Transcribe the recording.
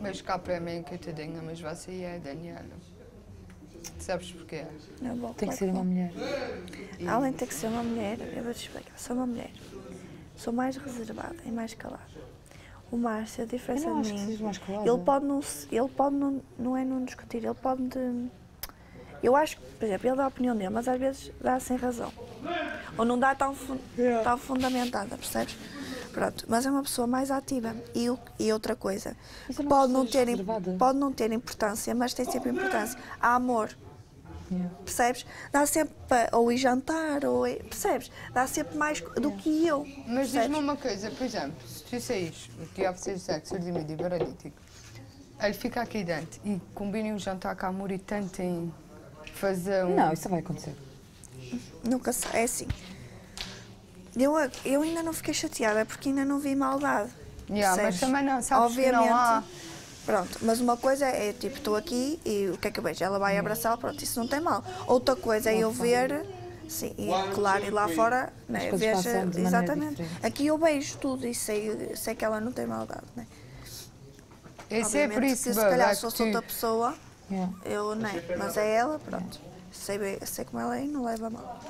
Mas cá para mim, coitadinha, mas sair é Daniela. Sabes porquê? Não, bom, Tem que ser uma não. mulher. Além de ter que ser uma mulher, eu vou-te explicar, sou uma mulher. Sou mais reservada e mais calada. O Márcio, a diferença Eu não de mim, ele pode não, se- ele pode não, não é não discutir, ele pode de, eu acho que, por exemplo, ele dá a opinião dele, mas às vezes dá sem razão. Ou não dá tão, fun- tão fundamentada, percebes? Pronto, mas é uma pessoa mais ativa. E, e outra coisa, pode não, ter, reservada. pode não ter importância, mas tem sempre importância. Há amor, Yeah. percebes? Dá sempre para ou ir jantar, ou ir, percebes? Dá sempre mais do que eu. Mas diz-me uma coisa, por exemplo, se tu saís, o que há de ser sexo, e paralítico, ele fica aqui dentro e combinem um jantar com amor e tentem fazer um... Não, isso vai acontecer. Nunca sei, é assim. Eu, eu ainda não fiquei chateada porque ainda não vi maldade. Yeah, mas também não, sabes que não há- Pronto, mas uma coisa é tipo, estou aqui e o que é que eu vejo? Ela vai abraçá-la, pronto, isso não tem mal. Outra coisa é eu ver, sim, e claro, e lá fora, né, vejo, maneira exatamente. Aqui eu vejo tudo e sei, sei que ela não tem maldade, né? Esse é por Obviamente isso, que se calhar é se fosse outra pessoa, Yeah. eu nem, mas é ela, pronto. Sei, sei como ela é e não leva a mal.